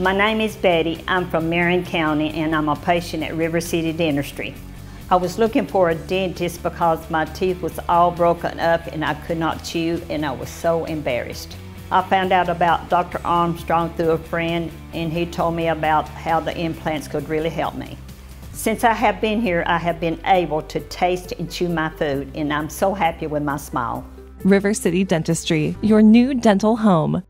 My name is Betty. I'm from Marion County and I'm a patient at River City Dentistry. I was looking for a dentist because my teeth was all broken up and I could not chew and I was so embarrassed. I found out about Dr. Armstrong through a friend and he told me about how the implants could really help me. Since I have been here, I have been able to taste and chew my food and I'm so happy with my smile. River City Dentistry, your new dental home.